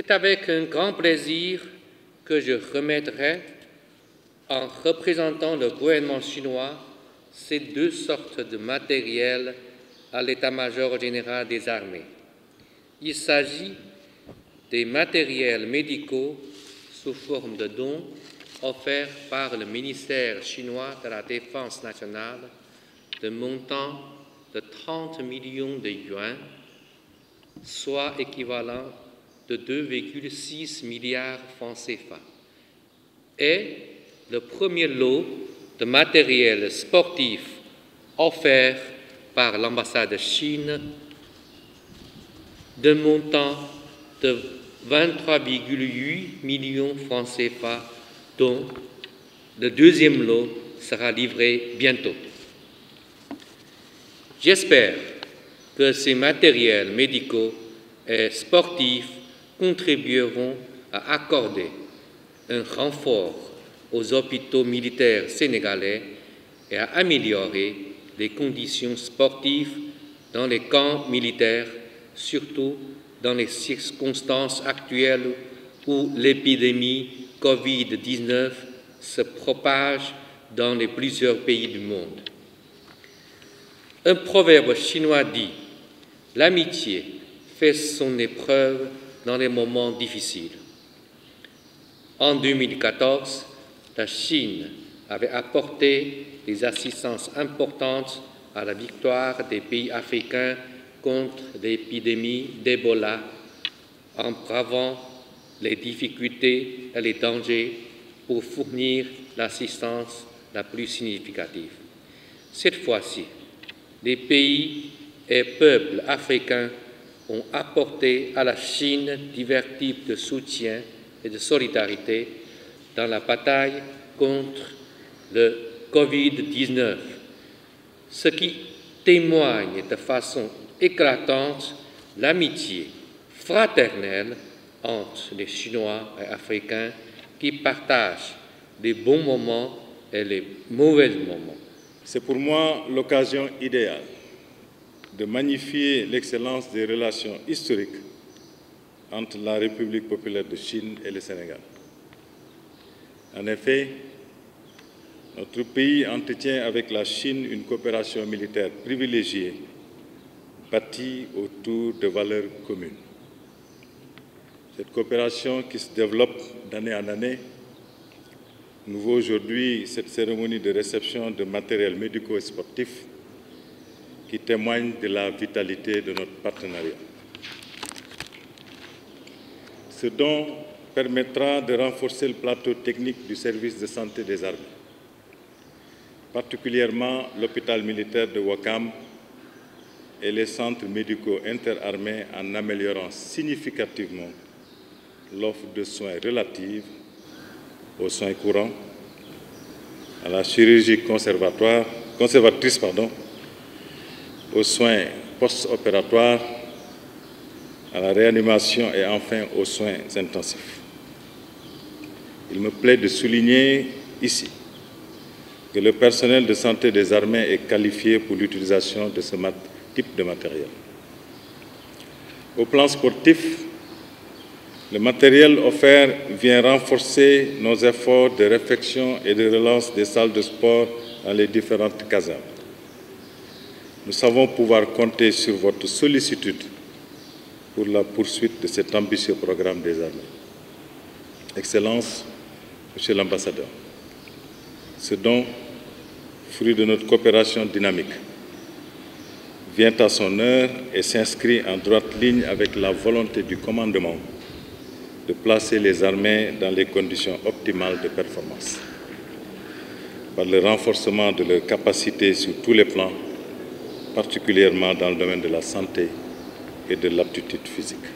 C'est avec un grand plaisir que je remettrai, en représentant le gouvernement chinois, ces deux sortes de matériel à l'état-major général des armées. Il s'agit des matériels médicaux sous forme de dons offerts par le ministère chinois de la Défense nationale de montant de 30 millions de yuans, soit équivalent de 2,6 milliards francs CFA, et le premier lot de matériel sportif offert par l'ambassade de Chine de montant de 23,8 millions francs CFA, dont le deuxième lot sera livré bientôt. J'espère que ces matériels médicaux et sportifs contribueront à accorder un renfort aux hôpitaux militaires sénégalais et à améliorer les conditions sportives dans les camps militaires, surtout dans les circonstances actuelles où l'épidémie Covid-19 se propage dans les plusieurs pays du monde. Un proverbe chinois dit L'amitié fait son épreuve dans les moments difficiles. En 2014, la Chine avait apporté des assistances importantes à la victoire des pays africains contre l'épidémie d'Ebola en bravant les difficultés et les dangers pour fournir l'assistance la plus significative. Cette fois-ci, les pays et peuples africains ont apporté à la Chine divers types de soutien et de solidarité dans la bataille contre le Covid-19, ce qui témoigne de façon éclatante l'amitié fraternelle entre les Chinois et Africains qui partagent les bons moments et les mauvais moments. C'est pour moi l'occasion idéale de magnifier l'excellence des relations historiques entre la République populaire de Chine et le Sénégal. En effet, notre pays entretient avec la Chine une coopération militaire privilégiée, bâtie autour de valeurs communes. Cette coopération qui se développe d'année en année nous voit aujourd'hui cette cérémonie de réception de matériel médico et sportif qui témoigne de la vitalité de notre partenariat. Ce don permettra de renforcer le plateau technique du service de santé des armées, particulièrement l'hôpital militaire de Wakam et les centres médicaux interarmés en améliorant significativement l'offre de soins relative aux soins courants, à la chirurgie conservatoire, conservatrice, pardon, aux soins post-opératoires, à la réanimation et enfin aux soins intensifs. Il me plaît de souligner ici que le personnel de santé des armées est qualifié pour l'utilisation de ce type de matériel. Au plan sportif, le matériel offert vient renforcer nos efforts de réflexion et de relance des salles de sport dans les différentes casernes. Nous savons pouvoir compter sur votre sollicitude pour la poursuite de cet ambitieux programme des armées. Excellence, Monsieur l'ambassadeur, ce don, fruit de notre coopération dynamique, vient à son heure et s'inscrit en droite ligne avec la volonté du commandement de placer les armées dans les conditions optimales de performance, par le renforcement de leurs capacités sur tous les plans, particulièrement dans le domaine de la santé et de l'aptitude physique.